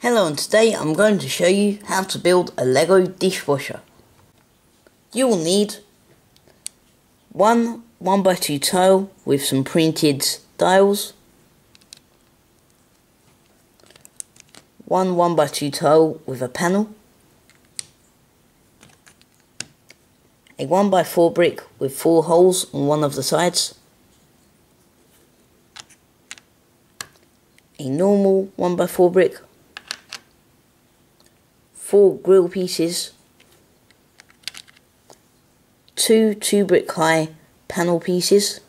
Hello and today I'm going to show you how to build a Lego dishwasher. You will need one 1x2 tile with some printed dials, one 1x2 tile with a panel, a 1x4 brick with four holes on one of the sides, a normal 1x4 brick, four grill pieces, two 2 brick high panel pieces,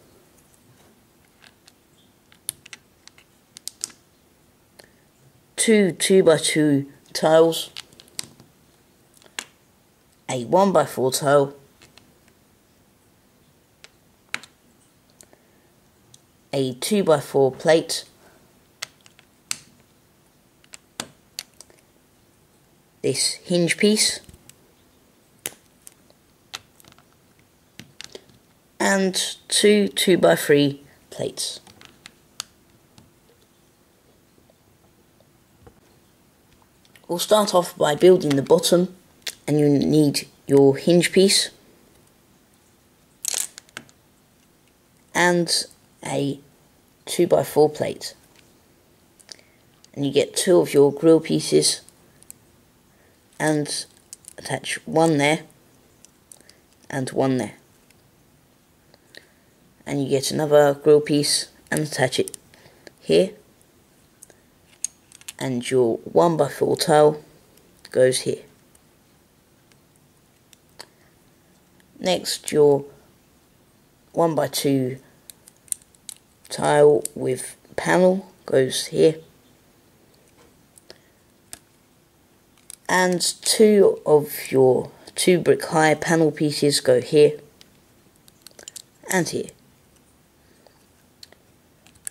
two two by two tiles, a one by four tile, a two by four plate, this hinge piece and two 2x3 plates. We'll start off by building the bottom and you need your hinge piece and a 2x4 plate and you get two of your grill pieces and attach one there and one there. And you get another grill piece and attach it here. And your 1 by 4 tile goes here. Next your 1 by 2 tile with panel goes here and two of your two brick high panel pieces go here and here.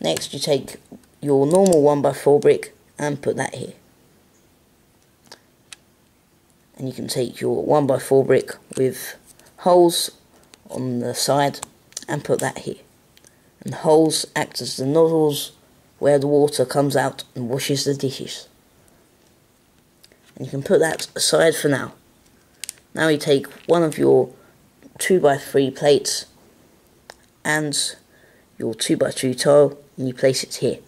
Next you take your normal 1x4 brick and put that here. And you can take your 1x4 brick with holes on the side and put that here. And holes act as the nozzles where the water comes out and washes the dishes you can put that aside for now. Now you take one of your 2x3 plates and your 2x2 tile and you place it here.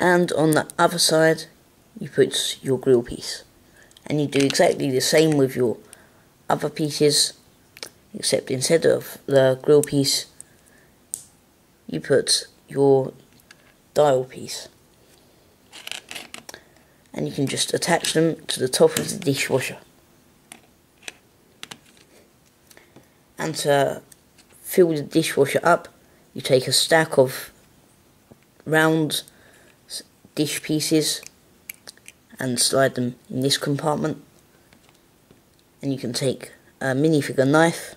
And on the other side you put your grill piece. And you do exactly the same with your other pieces except instead of the grill piece you put your dial piece and you can just attach them to the top of the dishwasher. And to fill the dishwasher up, you take a stack of round dish pieces and slide them in this compartment. And you can take a minifigure knife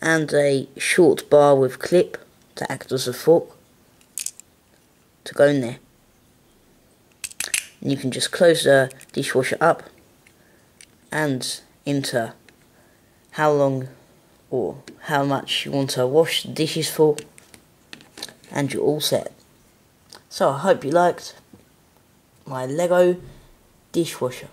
and a short bar with clip to act as a fork to go in there and you can just close the dishwasher up and enter how long or how much you want to wash the dishes for and you're all set. So I hope you liked my Lego dishwasher.